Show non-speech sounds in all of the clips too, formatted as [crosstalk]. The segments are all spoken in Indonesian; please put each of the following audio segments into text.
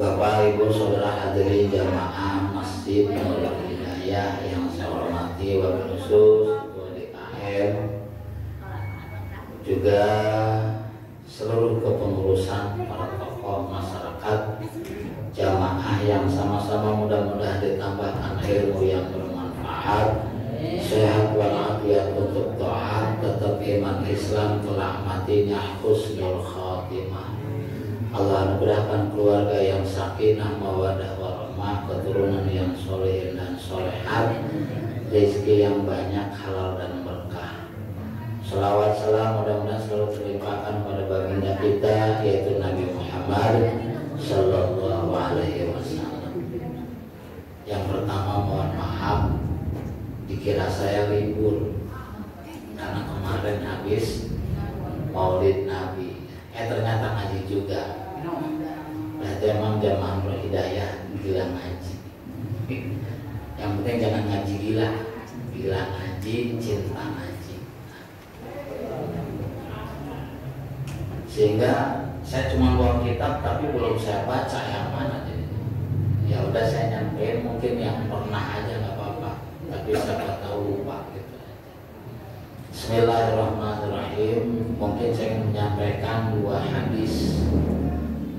Bapak Ibu Saudara hadirin jamaah Masjid Nurul Hidayah yang saya hormati wabil khusus DKM juga seluruh kepengurusan para tokoh masyarakat jamaah yang sama-sama mudah-mudahan ditambahkan ilmu yang bermanfaat sehat walafiat untuk doa tetap iman Islam telah matinya husnul khatimah Allah anugerahkan keluarga yang sakinah mawadah warahmah keturunan yang solehin dan solehat rezeki yang banyak halal dan berkah Salawat salam mudah-mudahan selalu terlimpahkan pada baginda kita yaitu Nabi Muhammad Sallallahu Alaihi Wasallam. Yang pertama mohon maaf dikira saya libur karena kemarin habis Maulid Nabi. Eh ternyata ngaji juga. Berarti emang jamaah berhidayah gila ngaji. Yang penting jangan ngaji gila, gila ngaji, cinta ngaji. Sehingga saya cuma bawa kitab tapi belum saya baca yang mana jadi ya udah saya nyampein mungkin yang pernah aja nggak apa-apa. Tapi siapa tahu lupa gitu Bismillahirrahmanirrahim. Mungkin saya ingin menyampaikan dua hadis.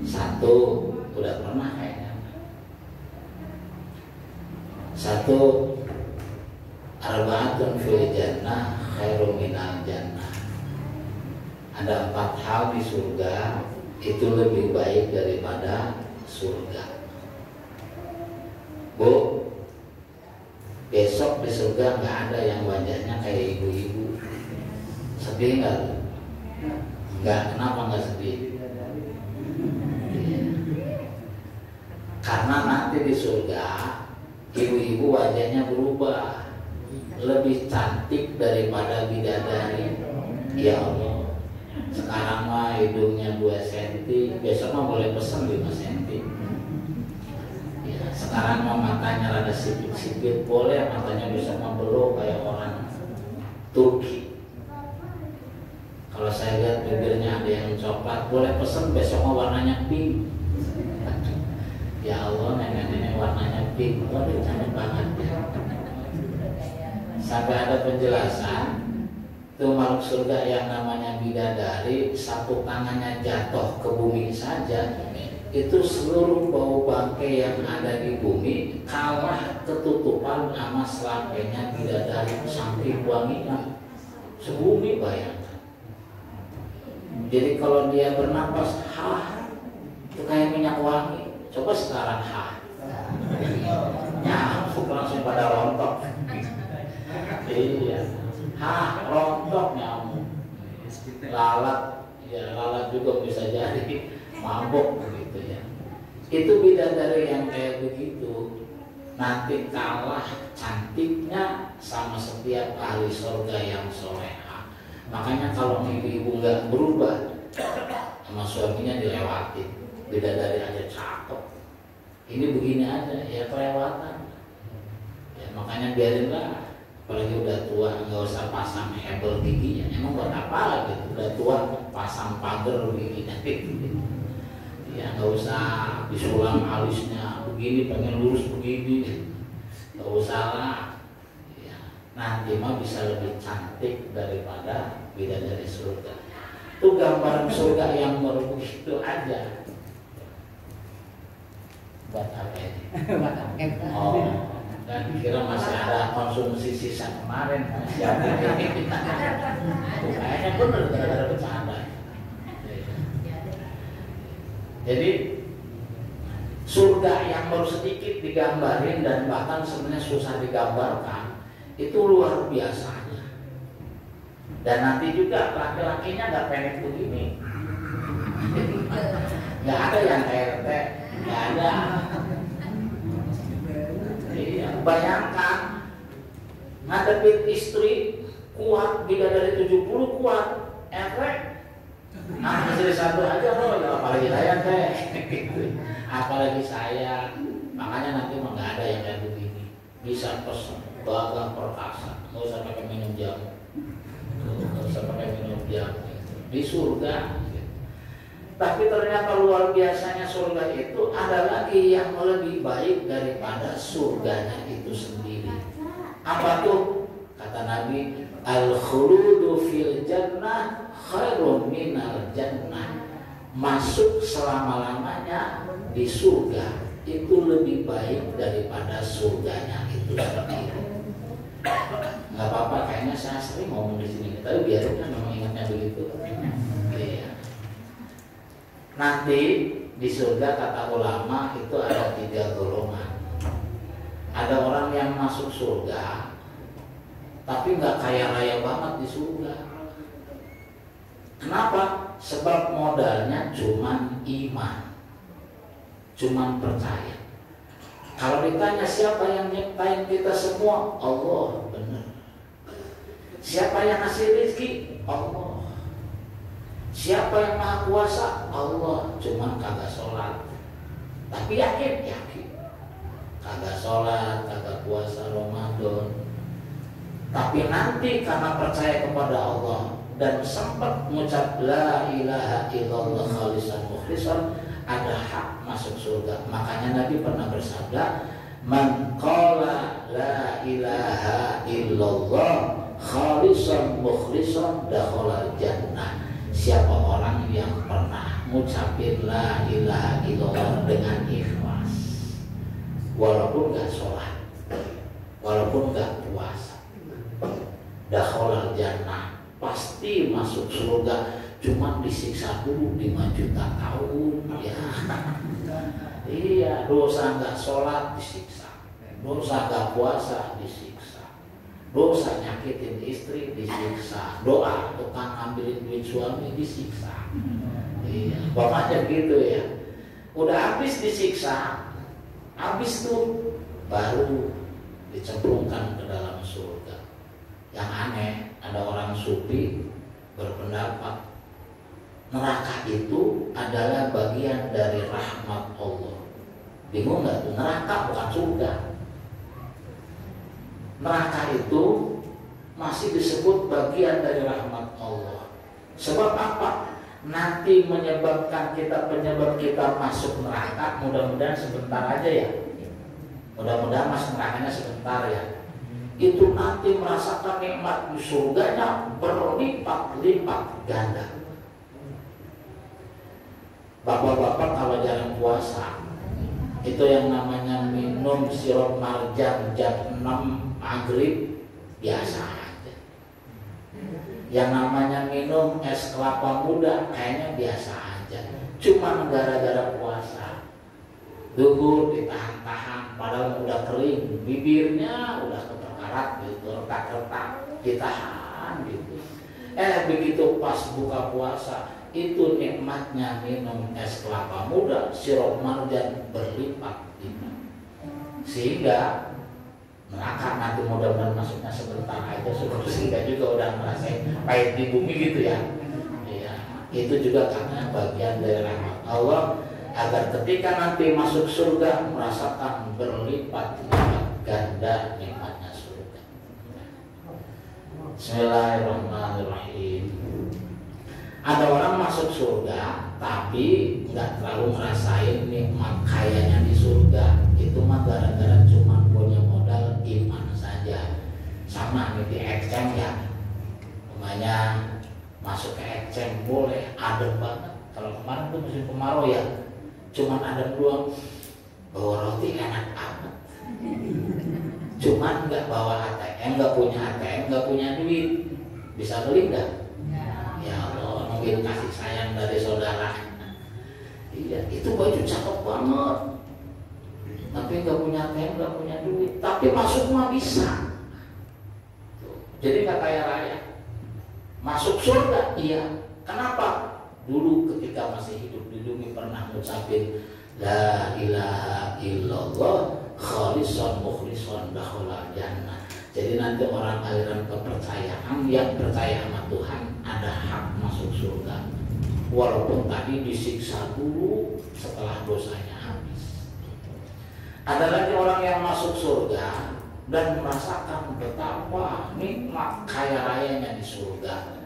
Satu udah pernah kayaknya satu arbaatun fil jannah khairum minal jannah ada empat hal di surga itu lebih baik daripada surga. Bu, besok di surga nggak ada yang wajahnya kayak ibu-ibu. Sedih nggak? Nggak, kenapa nggak sedih? Iya. Karena nanti di surga ibu-ibu wajahnya berubah. Lebih cantik daripada bidadari. Ya Allah, sekarang mah hidungnya 2 cm besok mah boleh pesen 5 cm ya, sekarang mah matanya rada sipit-sipit boleh matanya besok mah kayak orang Turki. Kalau saya lihat bibirnya ada yang coklat boleh pesen besok mah warnanya pink ya Allah nenek-nenek warnanya pink. Waduh cantik banget. Sampai ada penjelasan itu makhluk surga yang namanya bidadari satu tangannya jatuh ke bumi saja itu seluruh bau bangkai yang ada di bumi kalah ketutupan sama selapenya bidadari sampai wanginya sebumi bayangkan. Jadi kalau dia bernapas ha itu kayak minyak wangi coba sekarang ha nyamuk langsung pada rontok iya Hah, rontok nyamuk. Lalat, ya lalat juga bisa jadi mabuk begitu ya. Itu bidadari yang kayak begitu. Nanti kalah cantiknya sama setiap ahli surga yang soleha. Makanya kalau ibu-ibu nggak berubah sama suaminya dilewati. Bidadari aja cakep. Ini begini aja, ya kelewatan. Ya, makanya biarinlah apalagi udah tua nggak usah pasang hebel giginya. Emang buat apa lagi? Udah tua pasang pagar giginya. [laughs] Ya nggak usah disulam alisnya begini pengen lurus begini. Nggak usah lah ya, nanti mah bisa lebih cantik daripada bidadari surga. Itu gambaran surga yang merubuh itu aja buat apa ini oh dan kira masih ada konsumsi sisa kemarin siapa kayaknya benar gara-gara bercanda jadi surga yang baru sedikit digambarin dan bahkan sebenarnya susah digambarkan itu luar biasanya. Dan nanti juga laki-lakinya nggak pendek begini. Nggak ada yang RT nggak ada bayangkan ngadepin istri kuat bidadari 70 kuat efek. Nah istri satu aja loh ya apalagi saya teh. [laughs] Apalagi saya. Makanya nanti mah nggak ada yang kayak begini. Bisa pesen bagang perkasa. Nggak usah pakai minum jamu. Nggak usah pakai minum jamu. Di surga Tapi ternyata luar biasanya surga itu ada lagi yang lebih baik daripada surganya itu sendiri. Apa tuh? Kata Nabi, al khuludu fil jannah khairun minal jannah. Masuk selama-lamanya di surga itu lebih baik daripada surganya itu sendiri. Gak apa-apa, kayaknya saya sering ngomong di sini, tapi biarin kan memang ingatnya begitu. Nanti di surga kata ulama itu ada tiga golongan. Ada orang yang masuk surga, tapi nggak kaya raya banget di surga. Kenapa? Sebab modalnya cuma iman, cuma percaya. Kalau ditanya siapa yang nyiptain kita semua, Allah benar. Siapa yang ngasih rezeki? Allah. Siapa yang maha kuasa? Allah. Cuma kagak sholat. Tapi yakin, yakin. Kagak sholat, kagak puasa Ramadan. Tapi nanti karena percaya kepada Allah dan sempat mengucap la ilaha illallah khalisan mukhlisan ada hak masuk surga. Makanya Nabi pernah bersabda, "Man qala la ilaha illallah khalisan mukhlisan dakhala jannah." Siapa orang yang pernah mengucapin la ilaha illallah dengan ikhlas? Walaupun gak sholat walaupun gak puasa. Dakhala jannah pasti masuk surga. Cuma disiksa dulu 5 juta tahun ya. Iya dosa nggak sholat disiksa. Dosa nggak puasa disiksa dosa nyakitin istri disiksa doa tukang ngambilin duit suami disiksa iya bapaknya gitu ya udah habis disiksa habis tuh baru dicemplungkan ke dalam surga yang aneh ada orang sufi berpendapat neraka itu adalah bagian dari rahmat Allah. Bingung nggak tuh? Neraka bukan surga. Neraka itu masih disebut bagian dari rahmat Allah. Sebab apa? Nanti menyebabkan kita penyebab kita masuk neraka. Mudah-mudahan sebentar aja ya. Mudah-mudahan masuk nerakanya sebentar ya. Itu nanti merasakan nikmat di surganya berlipat-lipat ganda Bapak-bapak kalau jarang puasa itu yang namanya minum sirup marjan jam 6 maghrib biasa aja. Yang namanya minum es kelapa muda kayaknya biasa aja. Cuma gara-gara puasa. Duhur ditahan-tahan padahal udah kering, bibirnya udah keterkarat gitu, retak-retak ditahan gitu. Eh begitu pas buka puasa, itu nikmatnya minum es kelapa muda, sirup marjan berlipat-lipat. Sehingga neraka nanti mudah-mudahan masuknya sebentar aja sebelum sehingga juga udah ngerasain pahit di bumi gitu ya. ya itu juga karena bagian dari rahmat Allah agar ketika nanti masuk surga merasakan berlipat-lipat ganda nikmatnya surga. Bismillahirrahmanirrahim ada orang masuk surga tapi nggak terlalu ngerasain nikmat kayanya di surga itu mah gara-gara cuma punya sama nih di exchange ya. Namanya masuk ke exchange boleh adem banget. Kalau kemarin tuh musim kemarau ya cuman ada dua bawa roti enak amat cuman nggak bawa ATM nggak punya ATM nggak punya duit. Bisa beli nggak? Ya. Allah mungkin kasih sayang dari saudara. Iya itu baju cakep banget. Tapi nggak punya tem nggak punya duit. Tapi masuk mah bisa jadi nggak kaya raya masuk surga iya kenapa dulu ketika masih hidup di dunia pernah mengucapin la ilaha illallah khalisan mukhlisan dakhala jannah jadi nanti orang aliran kepercayaan yang percaya sama Tuhan ada hak masuk surga. Walaupun tadi disiksa dulu setelah dosanya habis. Ada lagi orang yang masuk surga dan merasakan betapa nikmat kaya rayanya di surga.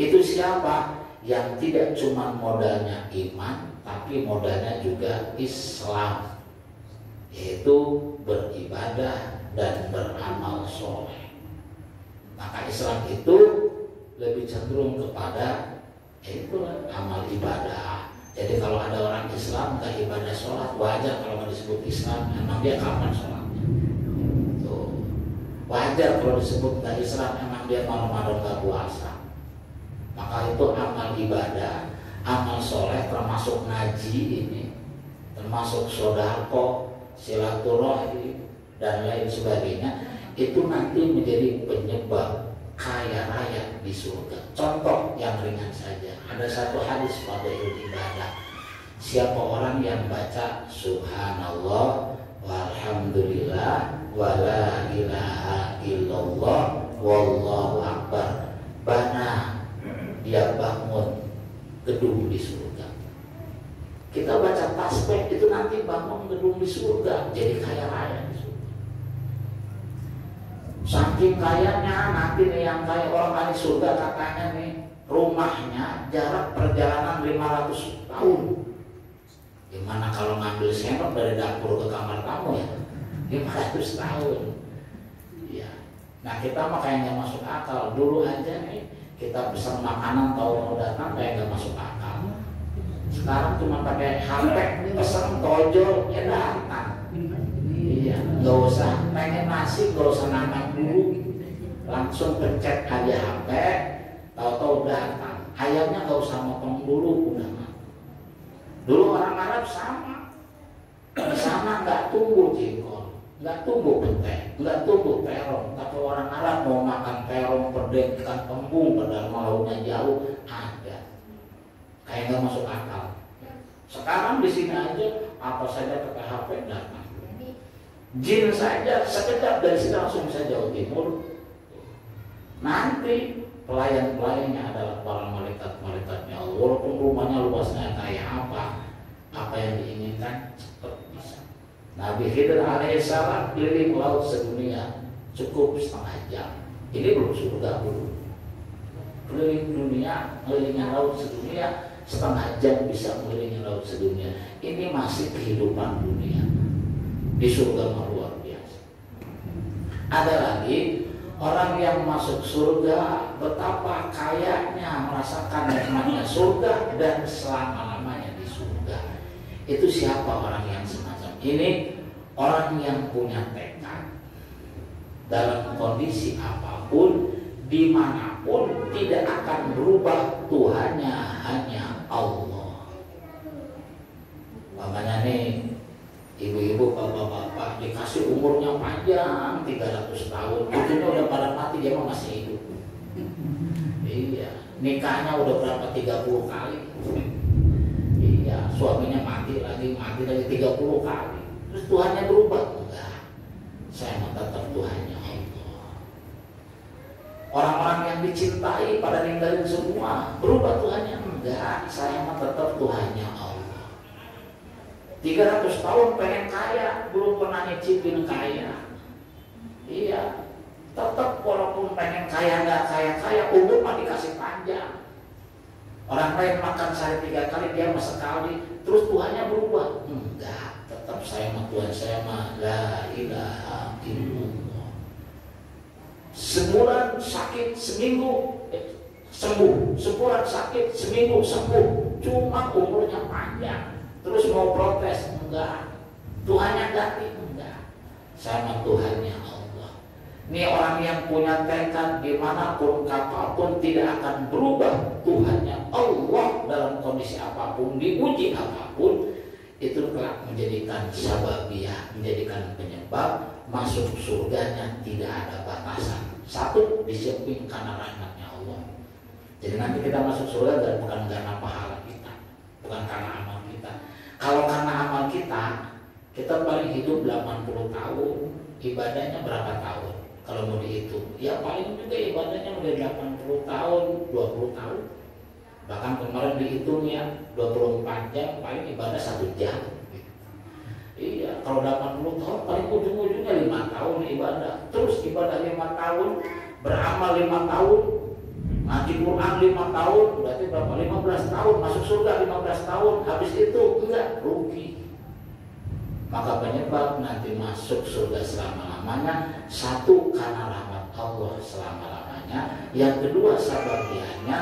Itu siapa? yang tidak cuma modalnya iman tapi modalnya juga Islam yaitu beribadah dan beramal soleh maka Islam itu lebih cenderung kepada itu amal ibadah jadi kalau ada orang Islam nggak ibadah sholat wajar kalau disebut Islam emang dia kapan sholatnya tuh wajar kalau disebut nggak Islam emang dia malam-malam nggak puasa. Maka itu amal ibadah amal soleh termasuk ngaji ini termasuk sodako silaturahim dan lain sebagainya itu nanti menjadi penyebab kaya raya di surga. Contoh yang ringan saja. Ada satu hadis pada ibadah. Siapa orang yang baca subhanallah walhamdulillah wala ilaha illallah wallahu akbar bana dia bangun gedung di surga. Kita baca tasbih itu nanti bangun gedung di surga, jadi kaya raya di surga. Saking kayanya nanti nih yang kaya orang di surga katanya nih rumahnya jarak perjalanan 500 tahun. Gimana kalau ngambil sendok dari dapur ke kamar kamu ya? 500 tahun. Ya. Nah kita makanya masuk akal dulu aja nih kita pesan makanan tahu mau datang kayak nggak masuk akal sekarang cuma pakai HP pesan tojol ya datang iya nggak usah pengen nasi nggak usah nambah dulu langsung pencet aja HP tahu-tahu datang ayamnya nggak usah motong dulu udah dulu orang Arab sama di sana nggak tunggu jengkol nggak tumbuh benteng, nggak tumbuh terong. Tapi orang Arab mau makan terong, perdeng, kembung, padahal maunya jauh ada. Kayak nggak masuk akal. Sekarang di sini aja apa saja pakai HP datang. Jin saja sekedar dari sini langsung bisa jauh timur. Nanti pelayan-pelayannya adalah para malaikat-malaikatnya Allah. Walaupun rumahnya luasnya kayak apa, apa yang diinginkan cepat bisa. Nabi Khidir alaihissalam keliling laut sedunia cukup setengah jam. Ini belum surga belum. Keliling dunia, keliling laut sedunia setengah jam bisa mengelilingi laut sedunia. Ini masih kehidupan dunia. Di surga luar biasa. Ada lagi orang yang masuk surga betapa kayanya merasakan nikmatnya surga dan selama-lamanya di surga. Itu siapa orang yang ini orang yang punya tekad dalam kondisi apa pun, di mana pun tidak akan berubah Tuhannya hanya Allah. Makanya nih ibu-ibu, bapak-bapak dikasih umurnya panjang 300 tahun, cucunya udah pada mati dia masih hidup. Iya, nikahnya udah berapa 30 kali. Ya suaminya mati lagi mati lagi 30 kali. Terus Tuhannya berubah. Enggak saya mau tetap Tuhannya orang-orang yang dicintai pada ninggalin semua berubah Tuhannya. Enggak saya mau tetap Tuhannya 300 tahun pengen kaya belum pernah nyicipin kaya iya tetap walaupun pengen kaya nggak kaya kaya umur mah dikasih panjang Orang lain makan sehari tiga kali, dia mah sekali. Terus Tuhannya berubah. Enggak, tetap saya mah Tuhan saya mah la ilaha illallah. Sebulan sakit seminggu eh, sembuh, sebulan sakit seminggu sembuh. Cuma umurnya panjang. Terus mau protes enggak. Tuhannya ganti enggak. Saya mah Tuhannya ini orang yang punya tekad di mana pun, kapan pun tidak akan berubah Tuhannya Allah dalam kondisi apa pun, diuji apa pun itu telah menjadikan sababiah, menjadikan penyebab masuk surganya tidak ada batasan. Satu disiapin karena rahmatnya Allah. Jadi nanti kita masuk surga dan bukan karena pahala kita, bukan karena amal. Kalau karena amal kita, kita paling hidup 80 tahun, ibadahnya berapa tahun? kalau mau dihitung. Ya paling juga ibadahnya udah 80 tahun 20 tahun. Bahkan kemarin dihitung ya 24 jam paling ibadah satu jam. Iya kalau 80 tahun paling ujung-ujungnya 5 tahun ibadah. Terus ibadah 5 tahun beramal 5 tahun ngaji Quran lima tahun berarti berapa? 15 tahun masuk surga 15 tahun. Habis itu enggak rugi. Maka penyebab nanti masuk surga selama-lamanya satu karena rahmat Allah selama-lamanya. Yang kedua sababiannya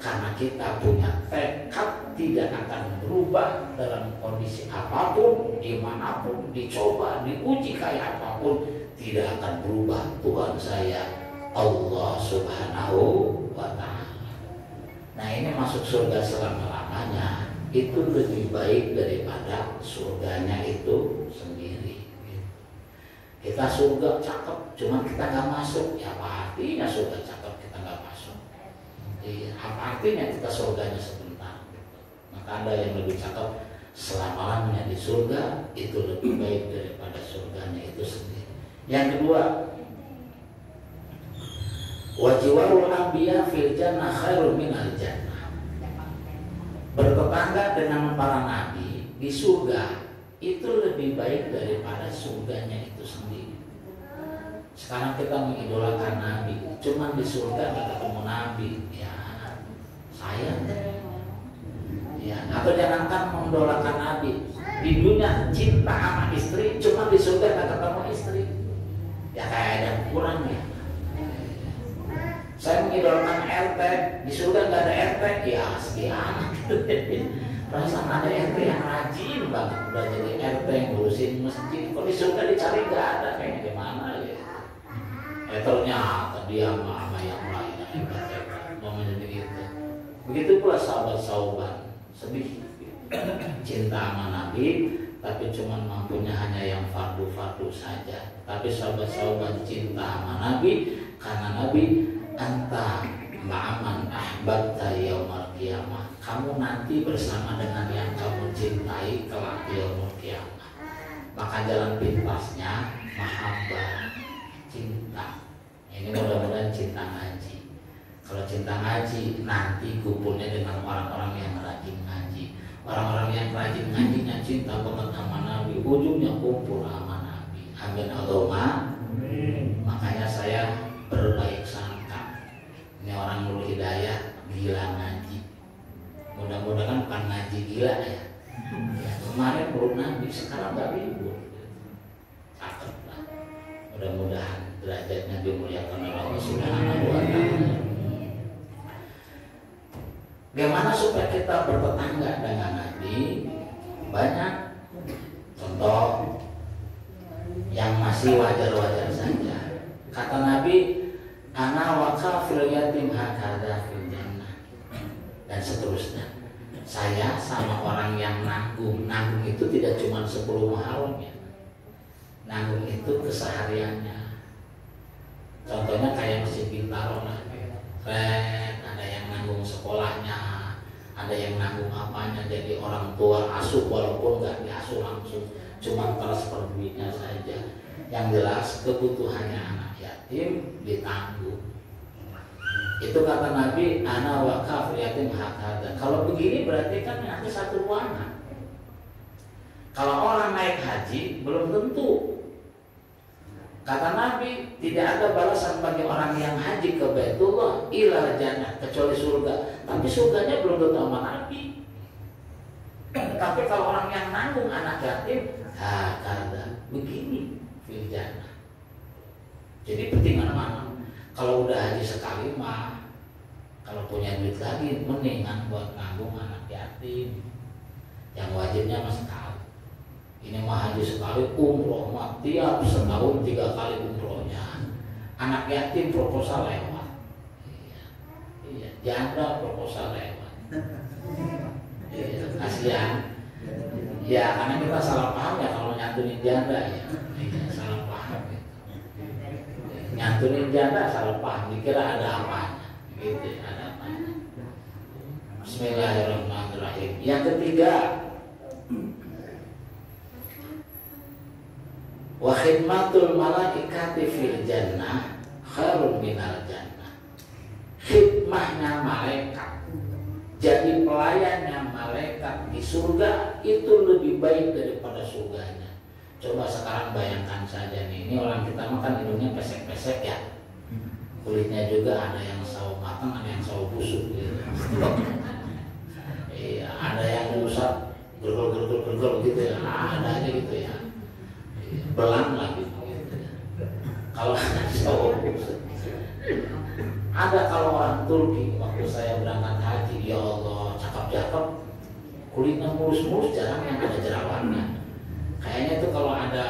karena kita punya tekad tidak akan berubah dalam kondisi apa pun di mana pun dicoba diuji kayak apa pun tidak akan berubah. Tuhan saya Allah subhanahu wa ta'ala nah ini masuk surga selama-lamanya itu lebih baik daripada surganya itu sendiri. Kita surga cakep, cuma kita nggak masuk. Ya apa artinya surga cakep kita nggak masuk? Jadi, apa artinya kita surganya sebentar? Maka ada yang lebih cakep selama lamanya di surga itu lebih baik daripada surganya itu sendiri. Yang kedua, wajiwarul ambiya fil jannah khairun minal jannah bertetangga dengan para nabi di surga itu lebih baik daripada surganya itu sendiri. Sekarang kita mengidolakan nabi, cuma di surga nggak ketemu nabi, ya sayang. Ya, atau jangankan mengidolakan nabi, di dunia cinta sama istri, cuma di surga nggak ketemu istri. Ya kayak ada kurang ya. Saya mengidolakan RT, di surga nggak ada RT, ya sekian. [laughs] Perasaan ada RT yang rajin banget udah jadi RT yang ngurusin masjid. Kok di surga dicari nggak ada kayaknya di mana ya? Eh ternyata dia sama, yang lain yang hebat hebat mau begitu. Begitu pula sahabat-sahabat sedih cinta sama Nabi tapi cuma mampunya hanya yang fardu-fardu saja. Tapi sahabat-sahabat cinta sama Nabi karena Nabi anta ma'aman ahbabta yaumal kiamah kamu nanti bersama dengan yang kamu cintai kelak yaumul kiamah maka jalan pintasnya mahabbah cinta. Ini mudah-mudahan cinta ngaji. Kalau cinta ngaji nanti kumpulnya dengan orang-orang yang rajin ngaji. Orang-orang yang rajin ngajinya cinta banget sama Nabi. Ujungnya kumpul sama Nabi. Amin Allahumma. Makanya saya berbaik sangka ini orang nurul hidayah gila ngaji. Mudah-mudahan bukan ngaji gila ya, ya kemarin belum nabi sekarang nggak libur cakep lah. Mudah-mudahan derajatnya dimuliakan oleh Allah Subhanahu wa taala. Bagaimana supaya kita bertetangga dengan Nabi? Banyak. Contoh yang masih wajar-wajar saja. Kata Nabi, ana wa kafil yatim hakada fil jannah. Dan seterusnya. Saya sama orang yang nanggung. Nanggung itu tidak cuma 10 muharram ya. Nanggung itu kesehariannya. Contohnya kayak masjid Bintaro lah. Ada yang nanggung sekolahnya ada yang nanggung apanya. Jadi orang tua asuh walaupun nggak diasuh langsung cuma transfer duitnya saja. Yang jelas kebutuhannya anak yatim ditanggung. Itu kata Nabi ana wakaf yatim hakada kalau begini berarti kan nanti satu ruangan. Kalau orang naik haji belum tentu. Kata Nabi tidak ada balasan bagi orang yang haji ke Baitullah ila jannah kecuali surga. Tapi surganya belum tentu sama Nabi. Tapi kalau orang yang nanggung anak yatim hakada begini fil jadi penting mana kalau udah haji sekali mah kalau punya duit lagi mendingan buat nanggung anak yatim yang wajibnya mas sekali. Ini mah haji sekali umroh mah tiap setahun tiga kali umrohnya. Anak yatim proposal lewat. Iya, iya. janda proposal lewat. Iya, kasihan. Ya karena kita salah paham ya kalau nyantunin janda ya iya, salah paham ya nyantunin janda salah paham dikira ada apa gitu ada apa Bismillahirrahmanirrahim. Yang ketiga wa khidmatul malaikati fil jannah khairun minal jannah. Khidmahnya malaikat jadi pelayannya malaikat di surga itu lebih baik surganya Coba sekarang bayangkan saja nih, ini orang kita makan hidungnya pesek-pesek ya. Kulitnya juga ada yang sawo matang ada yang sawo busuk gitu. [laughs] Iya ada yang rusak gergol gergol gergol gitu ya. Ada aja gitu ya. Iya, belang lagi gitu, gitu ya. kalau sawo busuk. Ada kalau orang Turki waktu saya berangkat haji ya Allah cakep-cakep. Kulitnya mulus-mulus jarang yang ada jerawatnya kayaknya tuh kalau ada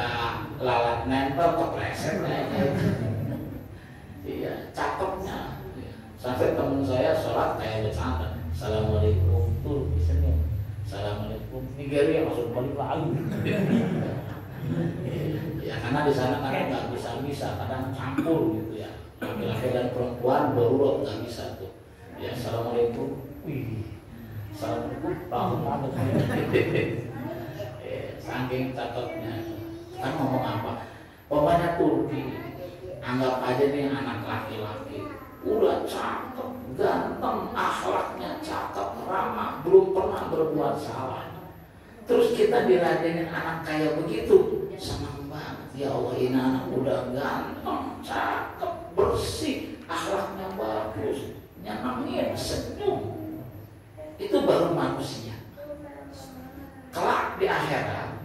lalat nempel kepleset kayaknya iya cakepnya. Iya. sampai temen saya sholat kayak bercanda assalamualaikum. Turki senyum assalamualaikum. Nigeria masuk balik lagi. Ya karena di sana kan nggak bisa bisa kadang campur gitu ya. Laki-laki dan perempuan berurut nggak bisa tuh. Ya assalamualaikum. Wih assalamualaikum. Tahu banget saking cakepnya kan ngomong apa? Pokoknya Turki anggap aja nih anak laki-laki. Udah cakep ganteng akhlaknya cakep ramah belum pernah berbuat salah. Terus kita diladenin anak kayak begitu senang banget. Ya Allah ini anak udah ganteng cakep bersih akhlaknya bagus nyenangin senyum. Itu baru manusia. Kelak di akhirat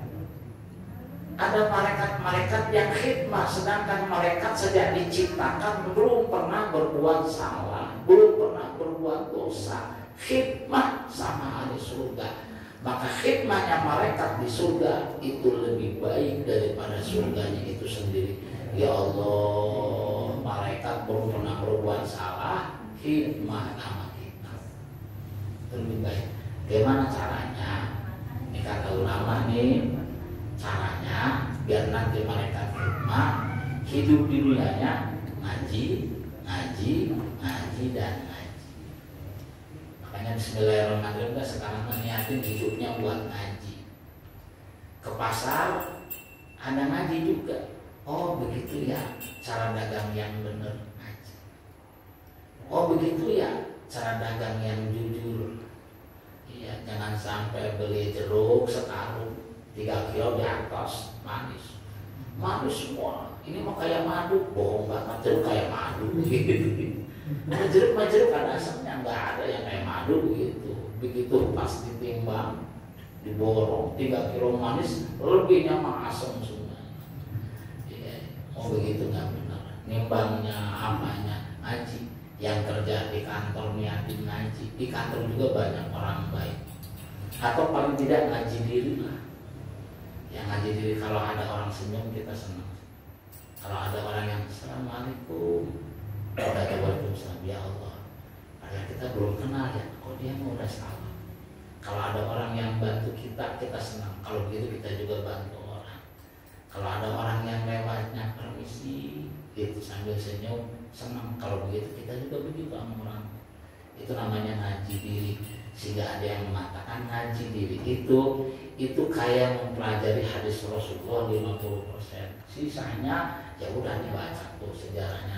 ada malaikat-malaikat yang khidmah sedangkan malaikat sejak diciptakan belum pernah berbuat salah belum pernah berbuat dosa. Khidmah sama ahli surga. Maka khidmahnya malaikat di surga itu lebih baik daripada surganya itu sendiri. Ya Allah malaikat belum pernah berbuat salah khidmah sama kita. Lebih baik. Bagaimana caranya? Ini kata ulama nih biar nanti malaikat khidmah hidup di dunianya ngaji ngaji ngaji dan Makanya Bismillahirrahmanirrahim sekarang meniatin hidupnya buat ngaji. Ke pasar ada ngaji juga. Oh begitu ya cara dagang yang benar ngaji. Oh begitu ya cara dagang yang jujur. Iya jangan sampai beli jeruk sekarung tiga kilo di atas manis. Manis semua. Ini mah kayak madu, bohong banget jeruk kayak madu gitu. [laughs] Nah jeruk mah jeruk kan asamnya nggak ada yang kayak madu gitu. Begitu pas ditimbang, diborong tiga kilo manis, lebihnya mah asam semua. Ya, oh begitu nggak benar. Nimbangnya apanya ngaji. Yang kerja di kantor niatin ngaji. Di kantor juga banyak orang baik. Atau paling tidak ngaji diri lah. Yang ngaji diri kalau ada orang senyum kita senang. Kalau ada orang yang Assalamualaikum. Kita Waalaikumsalam. Ya Allah. Padahal kita belum kenal ya Kok dia mau udah salah Kalau ada orang yang bantu kita Kita senang. Kalau begitu kita juga bantu orang. Kalau ada orang yang lewatnya Permisi Itu sambil senyum Senang. Kalau begitu kita juga begitu sama orang Itu namanya ngaji diri. Sehingga ada yang mengatakan Ngaji diri itu Itu kayak mempelajari hadis Rasulullah 50% Sisanya ya udah dibaca tuh sejarahnya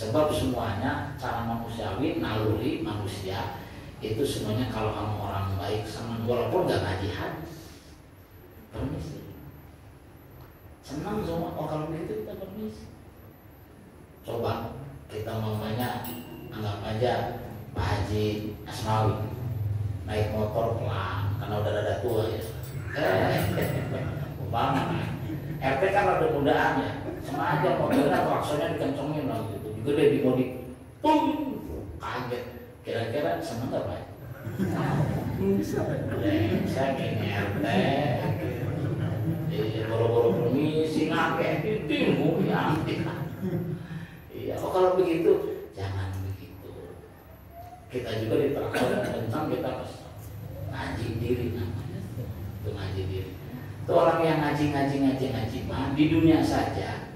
sebab semuanya cara manusiawi naluri manusia itu semuanya kalau kamu orang baik sama walaupun gak ngaji hadis. Permisi. Senang semua oh kalau begitu kita permisi. Coba kita mamanya anggap aja Pak Haji Asmawi naik motor pelan karena udah ada tua ya. Eh. [laughs] Umpama RT kan ada mudaan ya. Sama aja motornya klaksonnya dikencengin lagi gede di body pum kaget. Kira-kira seneng gak pak? Saya kayak iya boro-boro permisi ngake timu ya. Iya oh kalau begitu kita juga diterapkan tentang kita ngaji diri namanya. Itu ngaji diri. Itu orang yang ngaji ngaji ngaji ngaji mah di dunia saja.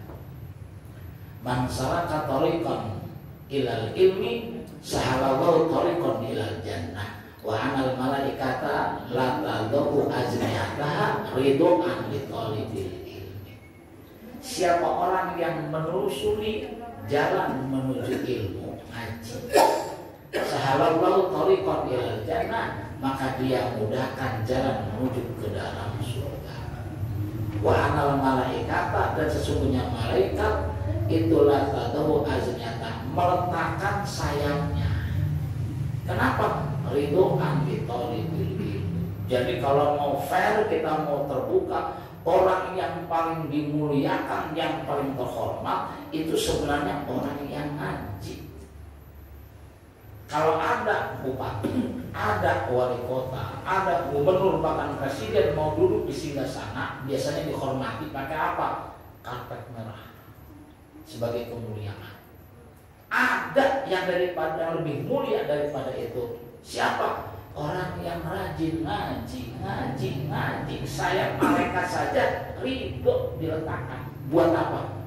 Man salaka tariqan ilal ilmi sahalallahu tariqan ilal jannah. Wa amal malaikata la tadhu ajnihataha ridwan li talibil ilmi. Siapa orang yang menelusuri jalan menuju ilmu sahalallahu tariqan ilal jannah maka dia mudahkan jalan menuju ke dalam surga wa anal malaikata dan sesungguhnya malaikat itulah tahu aznyata meletakkan sayapnya. Kenapa? Ridhoan kita Jadi kalau mau fair, kita mau terbuka, orang yang paling dimuliakan, yang paling terhormat itu sebenarnya orang yang ngaji. Kalau ada bupati, ada wali kota, ada gubernur bahkan presiden mau duduk di singgah sana, biasanya dihormati pakai apa? Karpet merah sebagai kemuliaan. Ada yang daripada lebih mulia daripada itu. Siapa? Orang yang rajin ngaji, ngaji, ngaji. Saya mereka saja ridho diletakkan. Buat apa?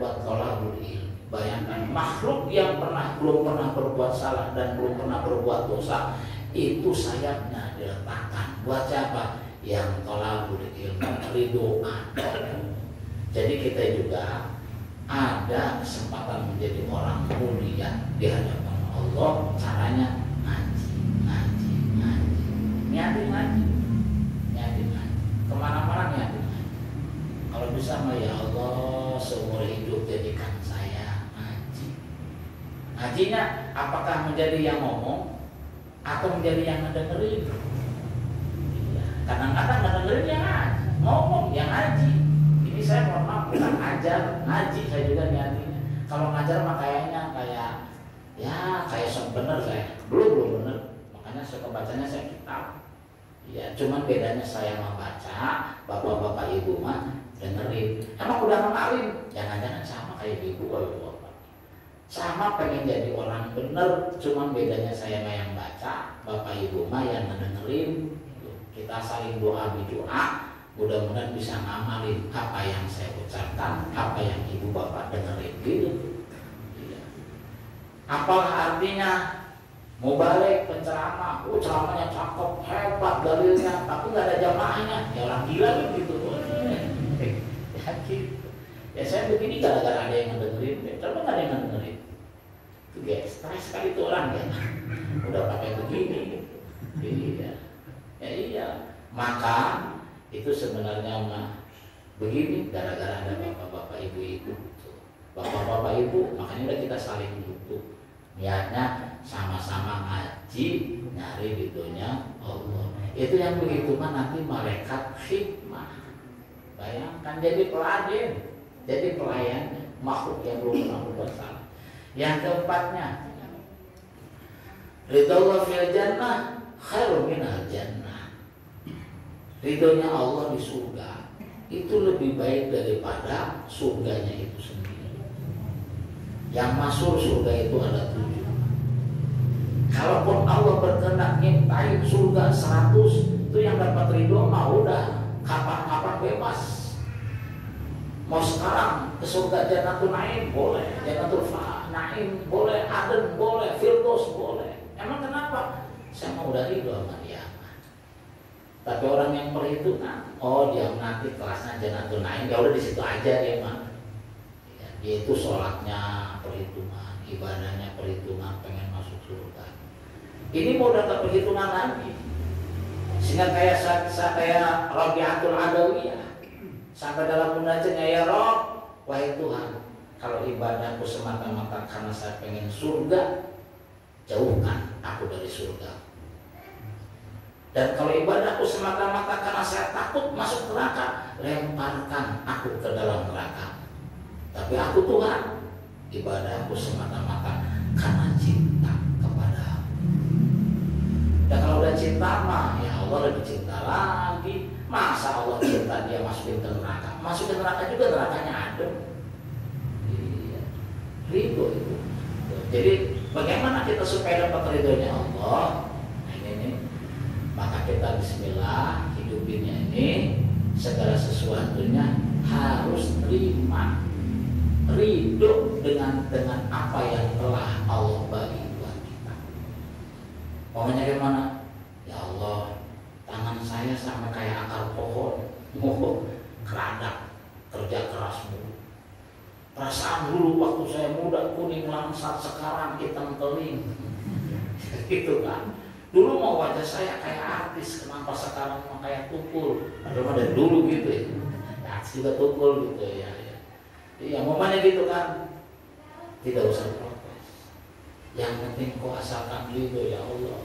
Buat tolabul ilmi. Bayangkan makhluk yang pernah belum pernah berbuat salah dan belum pernah berbuat dosa itu sayapnya diletakkan. Buat siapa? Yang tolabul ilmi ridho Jadi kita juga ada kesempatan menjadi orang mulia di hadapan Allah. Caranya ngaji ngaji ngaji. Niatin ngaji. Niatin ngaji. Ke mana-mana niatin ngaji. Kalau bisa ya Allah seumur hidup jadikan ngajinya apakah menjadi yang ngomong atau menjadi yang ngedengerin? Iya. kadang-kadang ngedengerin yang ngaji ngomong yang ngaji. Ini saya mohon maaf bukan ngajar ngaji saya juga niatinya kalau ngajar mah kayaknya kayak ya kayak sok bener saya. Belum belum bener. Makanya saya bacanya saya kitab. Ya cuman bedanya saya membaca bapak-bapak ibu mah dengerin. Emang udah ngamalin jangan-jangan sama kayak ibu kalau sama pengen jadi orang bener cuman bedanya saya mah yang baca bapak ibu mah yang dengerin kita saling doa doa mudah-mudahan bisa ngamalin apa yang saya ucapkan apa yang ibu bapak dengerin gitu. Iya. apalah artinya? Mau balik penceramah oh ceramahnya cakep hebat dalilnya tapi nggak ada jamaahnya. Ya orang gila gitu. [laughs] Ya gitu. Ya saya begini gara-gara ada yang dengerin ya, coba nggak ada yang dengerin itu guys stres sekali itu orang ya. Udah pakai begini. Iya. Ya iya. Maka itu sebenarnya mah begini gara-gara ada bapak-bapak ibu-ibu. Bapak-bapak ibu makanya udah kita saling butuh niatnya sama-sama ngaji nyari ridhonya Allah. Itu yang begitu mah nanti malaikat hikmah. Bayangkan jadi peladen jadi pelayan makhluk yang belum pernah berbuat salah yang keempatnya ridho Allah fil jannah khairun minal jannah ridhonya Allah di surga itu lebih baik daripada surganya itu sendiri. Yang masuk surga itu ada tujuh. Kalaupun Allah berkenan nyiptain surga seratus itu yang dapat ridho mau udah kapan-kapan bebas. Mau sekarang ke surga Jannatul Naim boleh, Jannatul Naim boleh, Aden boleh, Firdaus boleh. Emang kenapa? Saya mau udah ridho sama dia. Tapi orang yang perhitungan, oh dia nanti kelasnya jangan naik, ya udah di situ aja dia mah. Ya, dia itu sholatnya perhitungan, ibadahnya perhitungan, pengen masuk surga. Ini mau dapat perhitungan lagi. Sehingga kayak saat, saat kayak Rabiatul Adawiyah sampai dalam munajatnya ya Rob, wahai Tuhan, kalau ibadahku semata-mata karena saya pengen surga, jauhkan aku dari surga dan kalau ibadahku semata-mata karena saya takut masuk neraka, lemparkan aku ke dalam neraka. Tapi aku Tuhan, ibadahku semata-mata karena cinta kepada Dan kalau udah cinta mah, ya Allah lebih cinta lagi. Masa Allah cinta dia masukin ke neraka? Masukin neraka juga nerakanya adem. Ridho itu. Jadi bagaimana kita supaya dapat ridhonya Allah? maka kita bismillah hidupinnya ini segala sesuatunya harus terima ridho dengan dengan apa yang telah Allah bagi buat kita. Pokoknya gimana? Ya Allah, tangan saya sama kayak akar pohon, oh, keradak, kerja keras mulu. Perasaan dulu waktu saya muda kuning langsat, sekarang hitam teling. [laughs] gitu kan Dulu mau wajah saya kayak artis, kenapa sekarang mau kayak tukul? Padahal dari dulu gitu ya. Artis juga tukul gitu ya. ya. Iya, momennya gitu kan. Tidak usah protes. yang penting kau asalkan ridho ya Allah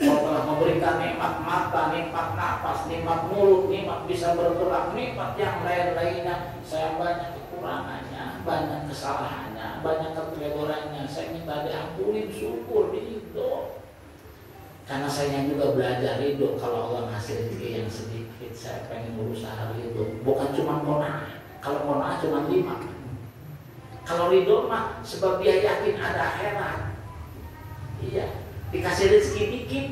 kau telah memberikan nikmat mata, nikmat nafas, nikmat mulut, nikmat bisa bergerak, nikmat yang lain-lainnya. Saya banyak kekurangannya, banyak kesalahannya, banyak kekeliruannya. Saya minta diampuni, syukur, ridho. Karena saya juga belajar ridho kalau Allah ngasih rezeki yang sedikit, saya pengen berusaha ridho. Bukan cuma kona, kalau kona cuma lima. Kalau ridho mah sebab dia yakin ada akhirat. Iya, dikasih rezeki dikit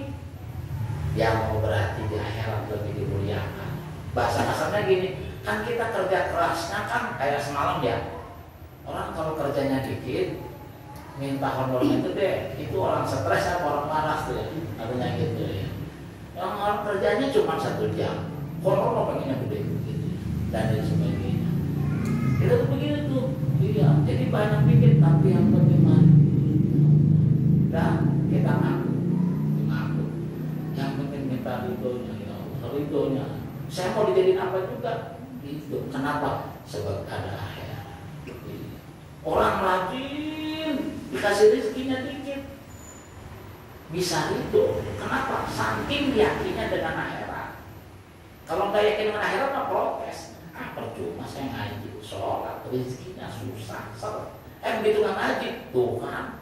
yang mau berarti di akhirat lebih dimuliakan bahasa kasarnya gini kan kita kerja kerasnya kan kayak semalam ya orang kalau kerjanya dikit minta honornya gede itu orang stres apa orang marah tuh ya artinya gitu ya. Yang orang kerjanya cuma satu jam honor mau pengennya gede gitu dan lain sebagainya. Itu begitu tuh iya. Jadi banyak dikit tapi yang penting dan kita ngaku ngaku. Yang penting minta ridhonya ya Allah ridhonya. Saya mau dijadiin apa juga? Itu kenapa? Sebab ada orang rajin dikasih rezekinya dikit. Bisa itu kenapa? Saking yakinnya dengan akhirat. Kalau nggak yakin dengan akhirat mah protes ah percuma saya ngaji sholat rezekinya susah seret eh begitu nggak ngaji tuh kan.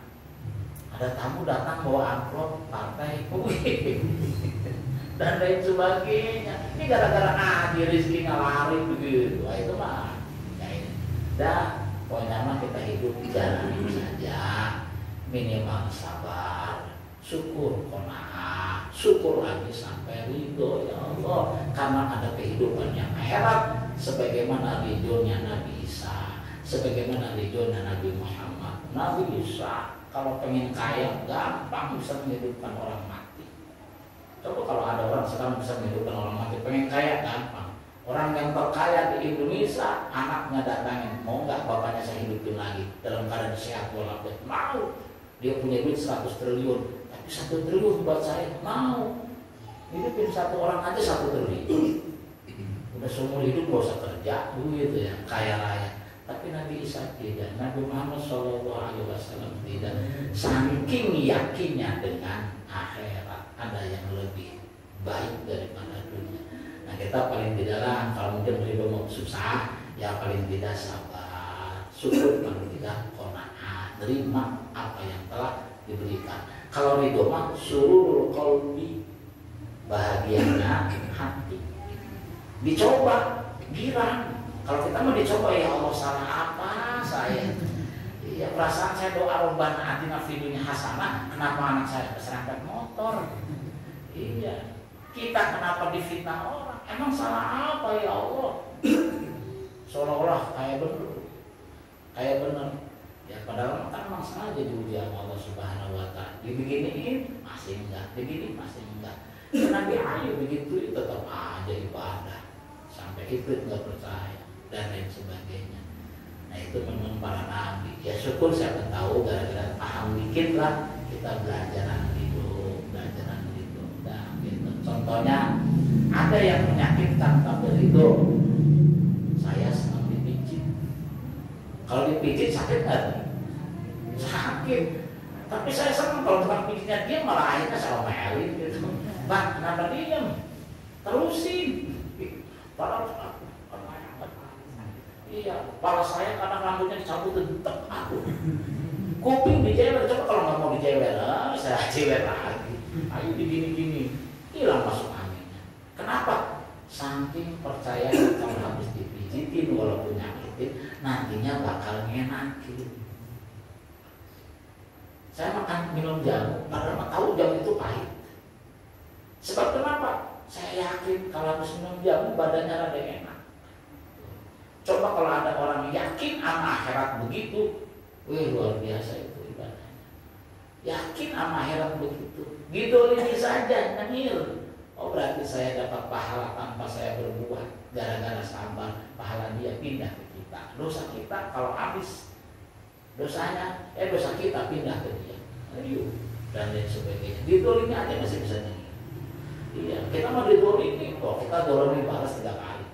Ada tamu datang bawa amplop partai [laughs] dan lain sebagainya. Ini gara-gara ngaji rezekinya lari begitu. Nah, itu mah ya ini dan pokoknya mah kita hidup jalan saja. Minimal sabar syukur kona'ah syukur lagi sampai ridho ya Allah. Karena ada kehidupan yang akhirat sebagaimana ridhonya Nabi Isa sebagaimana ridhonya Nabi Muhammad. Nabi Isa kalau pengen kaya gampang bisa menghidupkan orang mati. Coba kalau ada orang sekarang bisa menghidupkan orang mati pengen kaya gampang orang yang terkaya di Indonesia anaknya datangin. Mau nggak bapaknya saya hidupin lagi? Dalam keadaan sehat walafiat. Mau. Dia punya duit 100 triliun. Tapi satu triliun buat saya mau. Hidupin satu orang aja satu triliun. Udah seumur hidup gak usah kerja begitu ya kaya raya. Tapi Nabi Isa tidak, Nabi Muhammad Shallallahu Alaihi Wasallam tidak. Saking yakinnya dengan akhirat ada yang lebih baik daripada dunia. Nah kita paling tidak lah kalau mungkin mau susah, ya paling tidak sabar, syukur paling tidak kona'ah, terima apa yang telah diberikan. Kalau ridho mah suruh kolbi bahagianya hati. Dicoba, girang, kalau kita mau dicoba ya Allah salah apa saya? Iya perasaan saya doa robbana atina fi dunya hasanah, kenapa anak saya keserempet motor? Iya. Kita kenapa difitnah orang? Emang salah apa ya Allah? Seolah-olah kayak benar. Kayak benar. Ya padahal kan memang sengaja diuji sama Allah Subhanahu wa taala. Dibikinin masih enggak, begini masih enggak. Nabi ayo begitu tetap aja ibadah. Sampai itu enggak percaya dan lain sebagainya. Nah itu memang para nabi. Ya syukur saya tahu gara-gara paham dikit lah kita hidup. Nah, gitu. Contohnya ada yang menyakitkan tapi itu saya senang dipijit. Kalau dipijit sakit nggak? Sakit. Tapi saya senang kalau tukang pijitnya dia malah akhirnya saya omelin gitu. Bang, kenapa diam? Terusin. Padahal Iya, kepala saya karena rambutnya dicabut tetap aku. Kuping dijewer, coba kalau nggak mau dijewer, ah, saya jewer lagi. Ayo digini-gini, hilang masuk anginnya. Kenapa? Saking percaya kalau habis dipijitin walaupun nyakitin, nantinya bakal ngenakin. Saya makan minum jamu, padahal tahu jamu itu pahit. Sebab kenapa? Saya yakin kalau habis minum jamu badannya rada enak. Coba kalau ada orang yakin sama akhirat begitu, wih luar biasa itu ibadahnya. Yakin sama akhirat begitu, gitu ini saja nyengir. Oh berarti saya dapat pahala tanpa saya berbuat gara-gara sabar pahala dia pindah kita. Dosa kita kalau habis dosanya, eh dosa kita pindah ke dia. Ayo dan lain sebagainya. Didolimi aja masih bisa nyengir. Iya, kita mau didolimi kok kita dolimi balas tiga kali.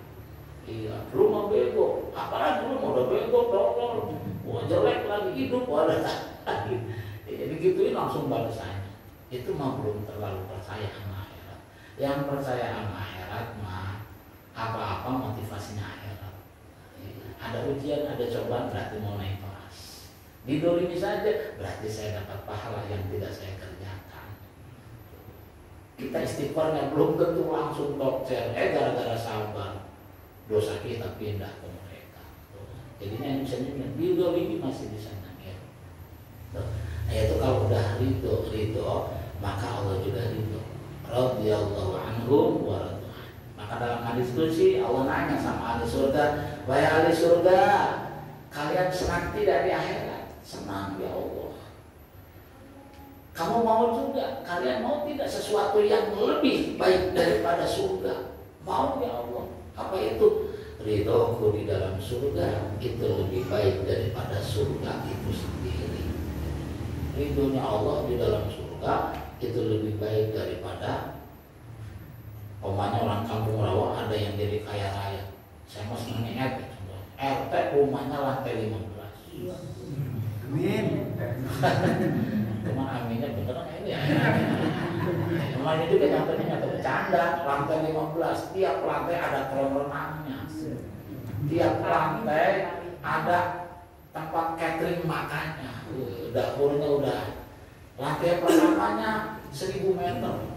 Iya, rumah bego, apalagi rumah udah bego, tolol, wah jelek lagi hidup, ada lagi. [laughs] Ya, gitu langsung balasannya itu mah belum terlalu percaya sama akhirat yang percaya sama akhirat mah apa-apa motivasinya ada ujian ada cobaan berarti mau naik kelas. Didolimi saja berarti saya dapat pahala yang tidak saya kerjakan. Kita istighfarnya belum tentu langsung tokcer eh gara-gara sabar. Dosa kita pindah ke mereka. Jadinya misalnya didolimi masih bisa nangis nah itu kalau udah ridho ridho maka Allah juga ridho. Radhiyallahu anhu wa dalam hadis kursi Allah nanya sama ahli surga wahai ahli surga kalian senang tidak di akhirat? Senang ya Allah. Kamu mau juga? Kalian mau tidak sesuatu yang lebih baik daripada surga? Mau ya Allah. Apa itu? Ridhoku di dalam surga itu lebih baik daripada surga itu sendiri. Ridhonya Allah di dalam surga itu lebih baik daripada Omanya orang kampung rawa ada yang jadi kaya raya. Saya mau senangnya RT. RT rumahnya lantai 15. Amin. Cuma aminnya beneran ini ya. Rumahnya juga nyampe nyampe bercanda. Lantai 15. Tiap lantai ada kolam renangnya. Tiap lantai ada tempat catering makannya. Dapurnya udah lantai pertamanya seribu meter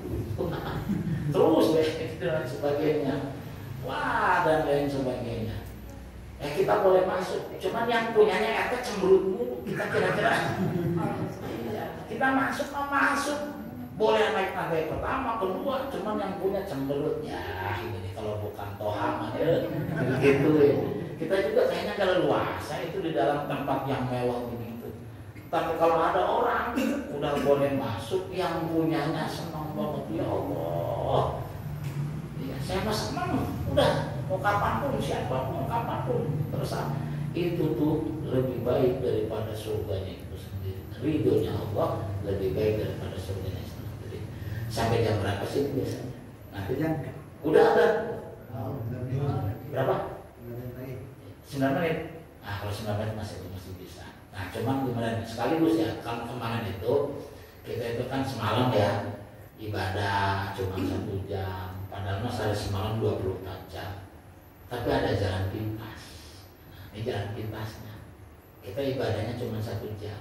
terus deh dan sebagainya. Wah dan lain sebagainya. Ya kita boleh masuk. Cuman yang punyanya RT cemberut kita kira-kira. Iya, kita masuk mau masuk. Boleh naik lantai pertama kedua cuman yang punya cemberut. Ya ini kalau bukan toham gitu ya. Kita juga kayaknya kalau luasa itu di dalam tempat yang mewah ini tapi kalau ada orang udah boleh masuk yang punyanya senang banget ya Allah. Ya, saya mah senang. Udah mau kapan pun siapa mau kapan pun terus itu tuh lebih baik daripada surganya itu sendiri. Ridhonya Allah lebih baik daripada surganya itu sendiri. Sampai jam berapa sih biasanya? Nah, jam udah ada. Oh, berapa? 9 menit. Nah, kalau 9 menit masih Nah cuman kemarin sekaligus ya kan kemarin itu kita itu kan semalam ya ibadah cuma satu jam padahal mas ada semalam 24 jam. Tapi ada jalan pintas. Nah, ini jalan pintasnya. Kita ibadahnya cuma satu jam.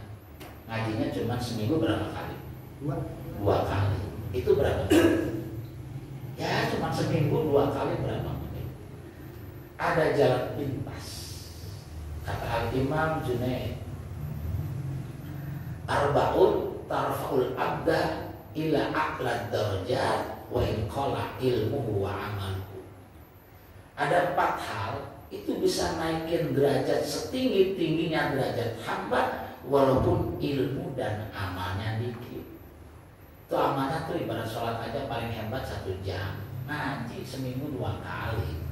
Ngajinya cuma seminggu berapa kali? Dua. Dua kali. Itu berapa kali ya cuma seminggu dua kali berapa kali ada jalan pintas. Kata Al Imam Junaid arbaun tarfaul abda ila aqlad darajat wa in qala ilmu wa ada empat hal itu bisa naikin derajat setinggi tingginya derajat hamba walaupun ilmu dan amalnya dikit. Itu amalnya tuh ibarat sholat aja paling hebat satu jam. Ngaji seminggu dua kali.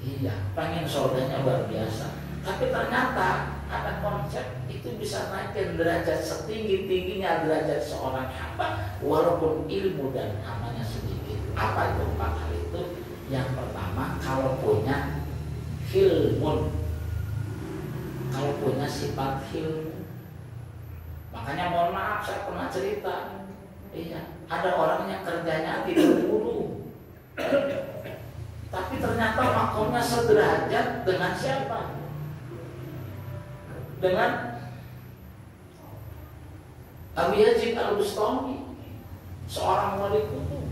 Iya pengen sholatnya luar biasa tapi ternyata ada konsep itu bisa naikin derajat setinggi tingginya derajat seorang hamba walaupun ilmu dan amalnya sedikit. Apa itu? Empat hal itu. Yang pertama kalau punya hilmun kalau punya sifat hilmu makanya mohon maaf saya pernah cerita. Iya ada orang yang kerjanya tidak guru. Tapi ternyata makomnya sederajat dengan siapa dengan Abi Yazid al-Bustami seorang wali kutub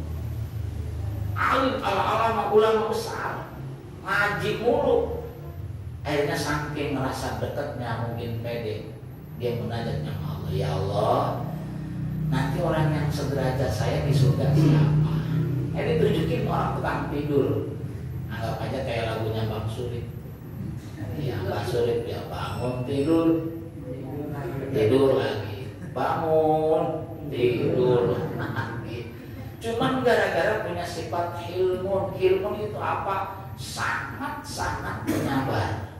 alim ala-alama ulama besar ngaji mulu. Akhirnya saking merasa dekatnya mungkin pede dia munajat yang Allah. Ya Allah nanti orang yang sederajat saya di surga siapa? Ini tunjukin orang tukang tidur. Anggap aja kayak lagunya Bang Sulit ya Mbak Sulit ya bangun tidur. Tidur lagi. Bangun tidur lagi. Cuman gara-gara punya sifat hilmun. Hilmun itu apa? Sangat-sangat menyabar.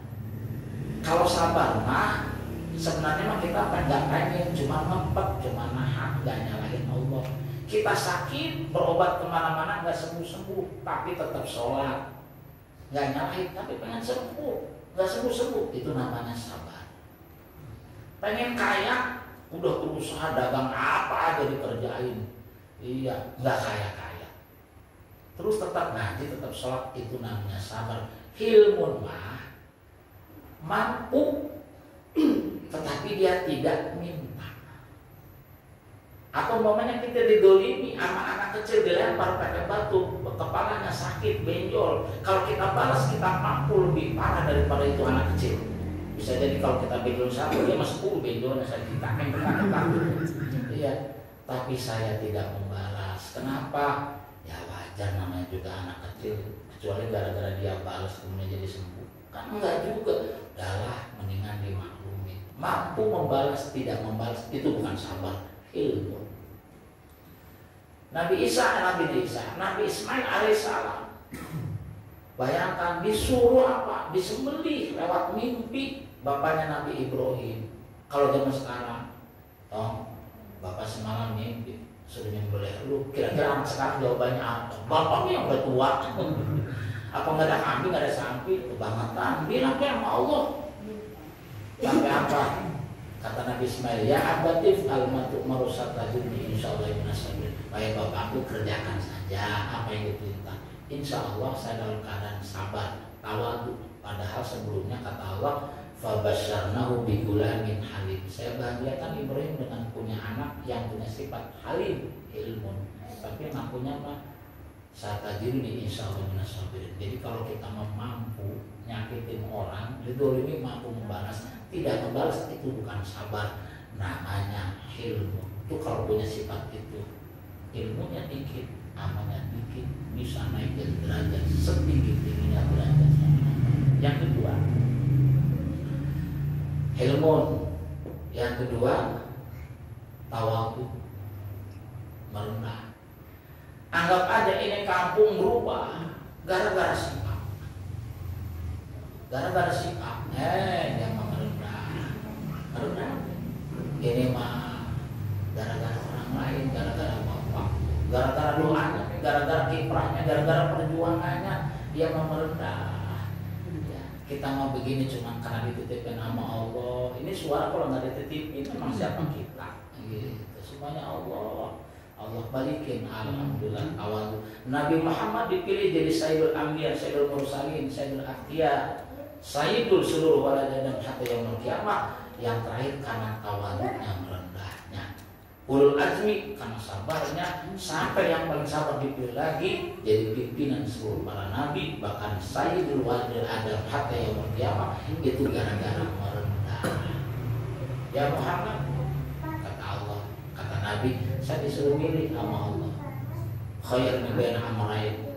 Kalau sabar mah sebenarnya mah kita nggak pengen. Cuma ngempet cuma nahan nggak nyalahin Allah. Kita sakit berobat ke mana-mana nggak sembuh-sembuh. Tapi tetap sholat. Nggak nyalahin tapi pengen sembuh nggak sembuh-sembuh itu namanya sabar. Pengen kaya udah berusaha dagang apa aja dikerjain. Iya nggak kaya kaya terus tetap ngaji tetap sholat itu namanya sabar. Hilmun mah mampu [clears throat] tetapi dia tidak atau momennya kita didolimi sama anak kecil dilempar pakai batu kepalanya sakit benjol. Kalau kita balas kita mampu lebih parah daripada itu anak kecil. Bisa jadi kalau kita benjol satu dia masih sepuluh benjolnya saya kita iya. Tapi saya tidak membalas. Kenapa? Ya wajar namanya juga anak kecil. Kecuali gara-gara dia balas kemudian jadi sembuh. Kan enggak juga. Adalah mendingan dimaklumi mampu membalas tidak membalas itu bukan sabar. Ilmu Nabi Isa, Nabi Isa, Nabi Ismail alaihissalam. Bayangkan disuruh apa? Disembelih lewat mimpi bapaknya Nabi Ibrahim. Kalau zaman sekarang, oh, bapak semalam mimpi suruh nyembelih lu. Kira-kira anak sekarang jawabannya apa? Bapaknya yang udah tua. apa nggak ada kambing, nggak ada sapi? Kebangetan. Bilang sama Allah. Sampai apa? Kata Nabi Ismail, ya abatif al-matuk marusat insya Allah Baik bapakku kerjakan saja apa yang diperintah. Insya Allah saya dalam keadaan sabar, tawadu. Padahal sebelumnya kata Allah, Fabasyarnahu bigulamin halim. Saya bahagiakan Ibrahim dengan punya anak yang punya sifat halim, ilmu. Tapi ngakunya apa? Saat tajirni insya Allah. Jadi kalau kita mampu nyakitin orang, ini mampu membalas. Tidak membalas itu bukan sabar, namanya ilmu. Itu kalau punya sifat itu ilmunya dikit amalnya dikit bisa naik ke derajat setinggi tingginya derajat. Yang kedua ilmu yang kedua tawadu merendah. Anggap aja ini kampung berubah gara-gara sikap. Gara-gara sikap eh jangan merendah. Merendah. Ini mah gara-gara orang lain gara-gara gara-gara doanya, gara-gara kiprahnya, gara-gara perjuangannya dia mau merendah. Ya, kita mau begini cuma karena dititipin sama Allah. Ini suara kalau nggak dititipin memang siapa kita? Gitu. Semuanya Allah. Allah balikin alhamdulillah awal Nabi Muhammad dipilih jadi Sayyidul Anbiya, Sayyidul Mursalin, Sayyidul Akhtiar, Sayyidul seluruh waladah dan hatta yang kiamat yang terakhir karena tawaduknya ulul azmi karena sabarnya sampai yang paling sabar dipilih lagi jadi pimpinan seluruh para nabi bahkan Sayyidul Wadil Adam hatta yang kiamat itu gara-gara merendah. Ya Muhammad kata Allah kata Nabi saya disuruh milih sama Allah. Khair min amrain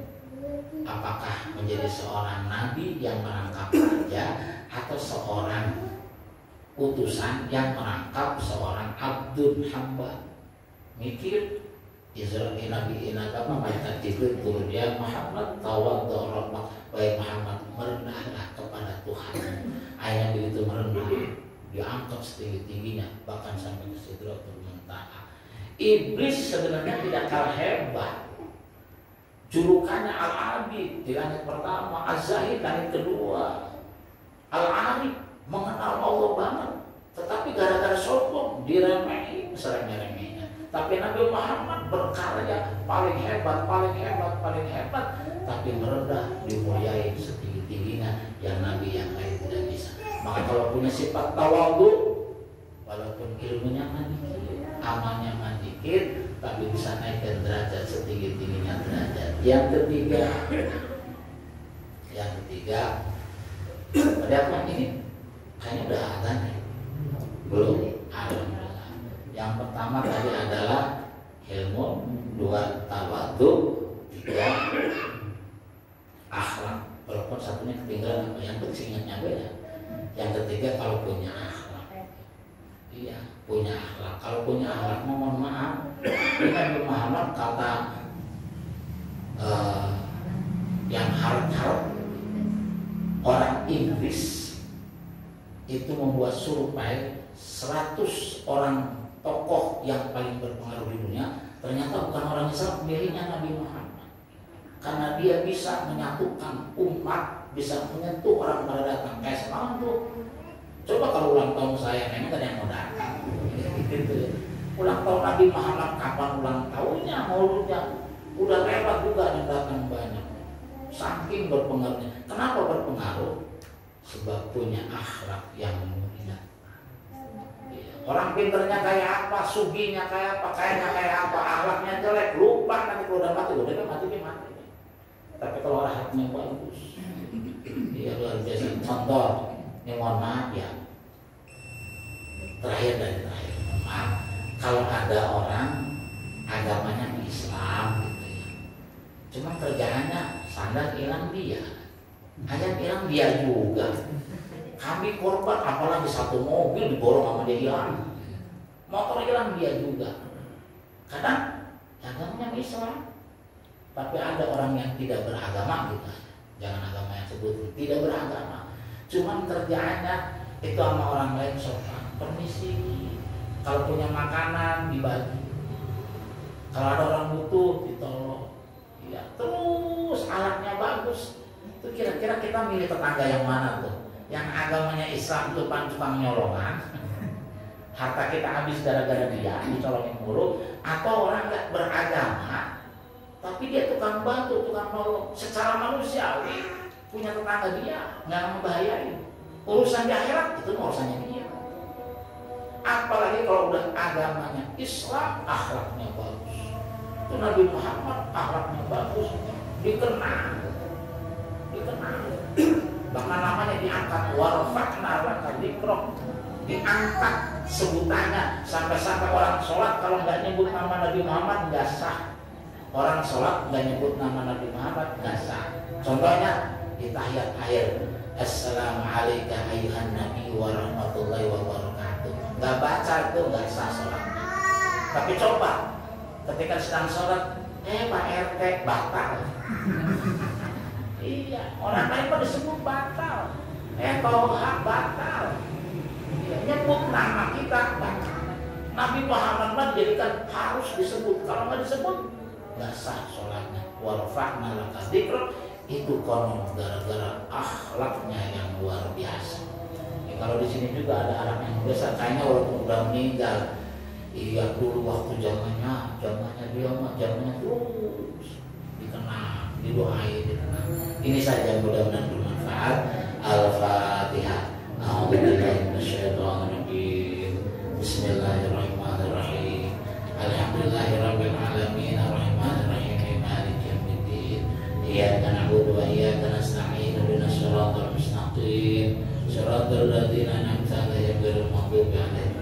apakah menjadi seorang nabi yang menangkap raja atau seorang utusan yang menangkap seorang abdul hamba. Mikir Israel Nabi Inagama malaikat Jibril turun dia Muhammad tawadhu rabbak. Baik Muhammad merendahlah kepada Tuhan. Ayat begitu merendah diangkat setinggi tingginya bahkan sampai ke sidratul muntaha. Iblis sebenarnya tidak kalah hebat. Julukannya al-abid di langit pertama az-zahid langit kedua. Al-arif mengenal Allah banget. Tetapi gara-gara sombong diremehi seremeh-remehnya. Tapi Nabi Muhammad berkarya paling hebat paling hebat paling hebat. Tapi merendah dimuliai setinggi-tingginya yang Nabi yang lain tidak bisa. Maka kalau punya sifat tawadu walaupun ilmunya dikit amalnya dikit tapi bisa naik ke derajat setinggi-tingginya derajat. Yang ketiga yang ketiga ada apa ini kayaknya udah ada nih belum ada. Yang pertama tadi adalah ilmu dua tawadu tiga akhlak. Walaupun satunya ketinggalan apa yang pentingnya beda yang ketiga kalau punya akhlak. Iya punya akhlak. Kalau punya akhlak mohon maaf. Ini kan Muhammad kata uh, yang harap-harap orang Inggris itu membuat survei 100 orang tokoh yang paling berpengaruh di dunia ternyata bukan orang Islam pilihnya Nabi Muhammad karena dia bisa menyatukan umat bisa menyentuh orang pada datang kayak semalam tuh coba kalau ulang tahun saya gak ada yang mau datang gitu. Ulang tahun Nabi Muhammad kapan ulang tahunnya, mauludnya udah lewat juga yang datang banyak. Saking berpengaruhnya. Kenapa berpengaruh? Sebab punya akhlak yang mulia. Iya. Orang pinternya kayak apa, suginya kayak apa, kayaknya kayak apa, akhlaknya jelek, lupa nanti kalau udah mati, udah mati dia mati. Tapi kalau akhlaknya bagus, dia luar biasa. Contoh, ini mohon maaf ya, terakhir dari terakhir, maaf. Kalau ada orang agamanya Islam gitu ya, cuma kerjaannya sandal hilang dia, hanya hilang dia juga. Kami korban apalagi satu mobil diborong sama dia hilang. Motor hilang dia juga. Kadang agamanya Islam. Tapi ada orang yang tidak beragama gitu. Jangan agama yang sebut tidak beragama. Cuman kerjaannya itu sama orang lain sopan. Permisi. Kalau punya makanan dibagi. Kalau ada orang butuh ditolong. Ya, terus alatnya bagus. Itu kira-kira kita milih tetangga yang mana tuh? yang agamanya Islam itu tukang nyolongan [laughs] harta kita habis gara-gara dia dicolongin mulu atau orang nggak beragama tapi dia tukang bantu tukang nolong. Secara manusiawi punya tetangga dia nggak membahayain. Urusan di akhirat itu urusannya dia. Apalagi kalau udah agamanya Islam akhlaknya bagus. Itu Nabi Muhammad akhlaknya bagus. Dikenal bahkan namanya diangkat warfa'na laka dzikrok diangkat sebutannya. Sampai-sampai orang sholat kalau nggak nyebut nama Nabi Muhammad nggak sah. Orang sholat nggak nyebut nama Nabi Muhammad nggak sah. Contohnya di tahiyat akhir. Assalamualaikum ayuhan Nabi warahmatullahi wabarakatuh. Nggak baca itu nggak sah sholat. Tapi coba ketika sedang sholat eh Pak RT batal Iya, orang lain pada sebut batal. Eh, hak batal. Iya, nyebut nama kita batal. Nabi Muhammad menjadikan harus disebut. Kalau nggak disebut, nggak sah sholatnya. Warfa'na laka dzikr itu konon gara-gara akhlaknya yang luar biasa. Ya, kalau di sini juga ada anak yang biasa, kayaknya walaupun udah meninggal, iya dulu waktu zamannya, zamannya dia mah zamannya terus didoain. Ini saja mudah-mudahan bermanfaat. Al-Fatihah. Bismillahirrahmanirrahim. Alhamdulillahirabbil alamin arrahmanirrahim maliki. Iyyaka na'budu wa iyyaka nasta'in. Ihdinas siratal mustaqim. Siratal ladzina an'amta 'alaihim ghairil maghdubi 'alaihim